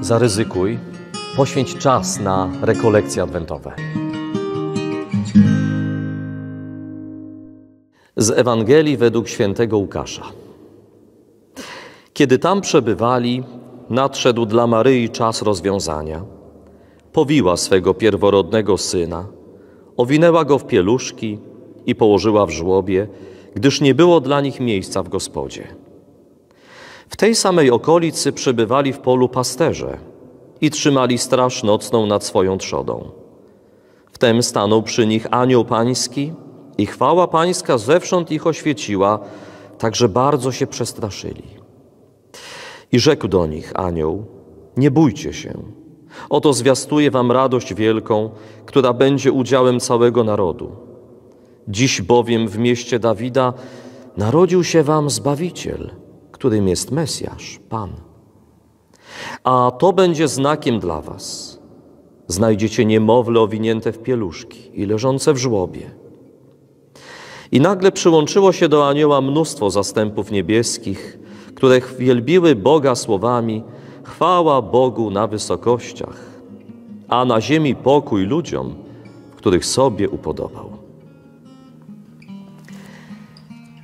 Zaryzykuj, poświęć czas na rekolekcje adwentowe. Z Ewangelii według świętego Łukasza. Kiedy tam przebywali, nadszedł dla Maryi czas rozwiązania. Powiła swego pierworodnego syna, owinęła go w pieluszki i położyła w żłobie, gdyż nie było dla nich miejsca w gospodzie. W tej samej okolicy przebywali w polu pasterze i trzymali straż nocną nad swoją trzodą. Wtem stanął przy nich anioł pański i chwała pańska zewsząd ich oświeciła, tak że bardzo się przestraszyli. I rzekł do nich anioł, nie bójcie się. Oto zwiastuję wam radość wielką, która będzie udziałem całego narodu. Dziś bowiem w mieście Dawida narodził się wam Zbawiciel, którym jest Mesjasz, Pan. A to będzie znakiem dla was. Znajdziecie niemowlę owinięte w pieluszki i leżące w żłobie. I nagle przyłączyło się do anioła mnóstwo zastępów niebieskich, które wielbiły Boga słowami chwała Bogu na wysokościach, a na ziemi pokój ludziom, których sobie upodobał.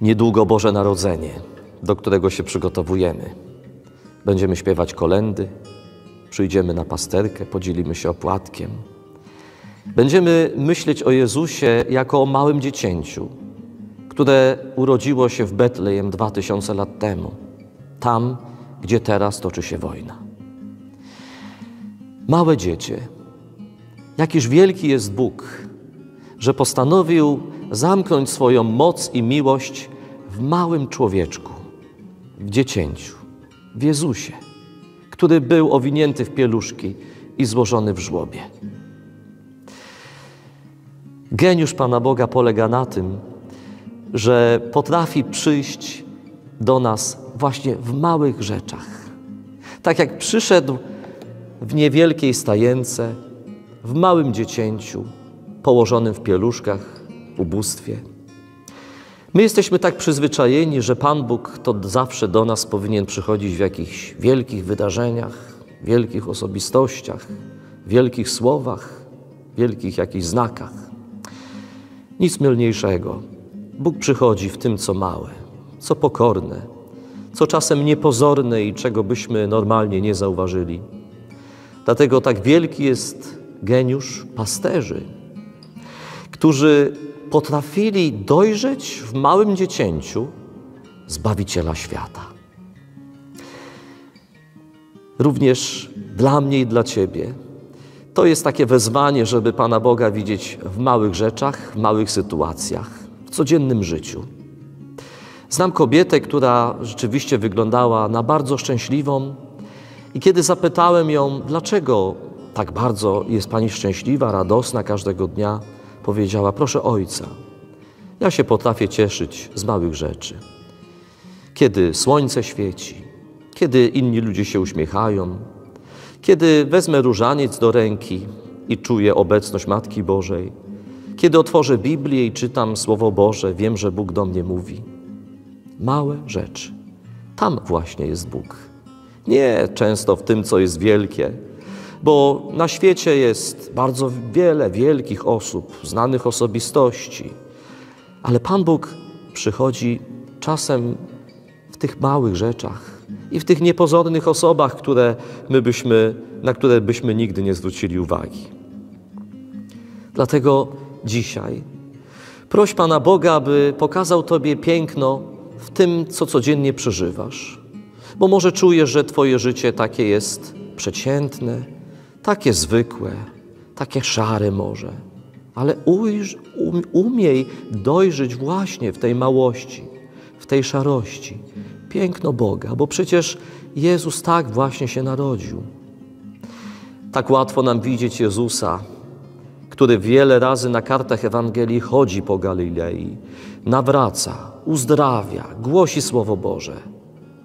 Niedługo Boże Narodzenie, do którego się przygotowujemy. Będziemy śpiewać kolendy, przyjdziemy na pasterkę, podzielimy się opłatkiem. Będziemy myśleć o Jezusie jako o małym dziecięciu, które urodziło się w Betlejem dwa tysiące lat temu, tam, gdzie teraz toczy się wojna. Małe dziecię, jakiż wielki jest Bóg, że postanowił zamknąć swoją moc i miłość w małym człowieczku, w dziecięciu, w Jezusie, który był owinięty w pieluszki i złożony w żłobie. Geniusz Pana Boga polega na tym, że potrafi przyjść do nas właśnie w małych rzeczach. Tak jak przyszedł w niewielkiej stajence, w małym dziecięciu, położonym w pieluszkach, ubóstwie. My jesteśmy tak przyzwyczajeni, że Pan Bóg to zawsze do nas powinien przychodzić w jakichś wielkich wydarzeniach, wielkich osobistościach, wielkich słowach, wielkich jakichś znakach. Nic mylniejszego. Bóg przychodzi w tym, co małe, co pokorne, co czasem niepozorne i czego byśmy normalnie nie zauważyli. Dlatego tak wielki jest geniusz pasterzy, którzy potrafili dojrzeć w małym dziecięciu Zbawiciela świata. Również dla mnie i dla Ciebie to jest takie wezwanie, żeby Pana Boga widzieć w małych rzeczach, w małych sytuacjach, w codziennym życiu. Znam kobietę, która rzeczywiście wyglądała na bardzo szczęśliwą, i kiedy zapytałem ją, dlaczego tak bardzo jest Pani szczęśliwa, radosna każdego dnia, powiedziała: Proszę Ojca, ja się potrafię cieszyć z małych rzeczy. Kiedy słońce świeci, kiedy inni ludzie się uśmiechają, kiedy wezmę różaniec do ręki i czuję obecność Matki Bożej, kiedy otworzę Biblię i czytam Słowo Boże, wiem, że Bóg do mnie mówi. Małe rzeczy. Tam właśnie jest Bóg. Nie często w tym, co jest wielkie, bo na świecie jest bardzo wiele wielkich osób, znanych osobistości, ale Pan Bóg przychodzi czasem w tych małych rzeczach i w tych niepozornych osobach, które my byśmy, na które byśmy nigdy nie zwrócili uwagi. Dlatego dzisiaj proś Pana Boga, aby pokazał Tobie piękno w tym, co codziennie przeżywasz. Bo może czujesz, że Twoje życie takie jest przeciętne, takie zwykłe, takie szare może, ale ujrz, um, umiej dojrzeć właśnie w tej małości, w tej szarości. Piękno Boga, bo przecież Jezus tak właśnie się narodził. Tak łatwo nam widzieć Jezusa, który wiele razy na kartach Ewangelii chodzi po Galilei, nawraca, uzdrawia, głosi Słowo Boże.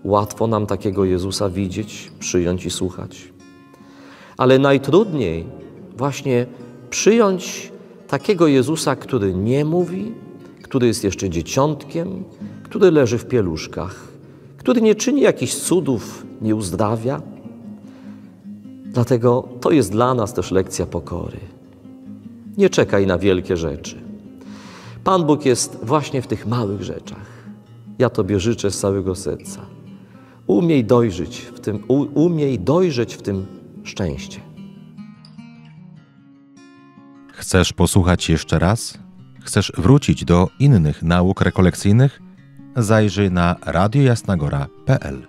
Łatwo nam takiego Jezusa widzieć, przyjąć i słuchać. Ale najtrudniej właśnie przyjąć takiego Jezusa, który nie mówi, który jest jeszcze dzieciątkiem, który leży w pieluszkach, który nie czyni jakichś cudów, nie uzdrawia. Dlatego to jest dla nas też lekcja pokory. Nie czekaj na wielkie rzeczy. Pan Bóg jest właśnie w tych małych rzeczach. Ja Tobie życzę z całego serca. Umiej dojrzeć w tym, umiej dojrzeć w tym szczęście. Chcesz posłuchać jeszcze raz? Chcesz wrócić do innych nauk rekolekcyjnych? Zajrzyj na radiojasnagora.pl.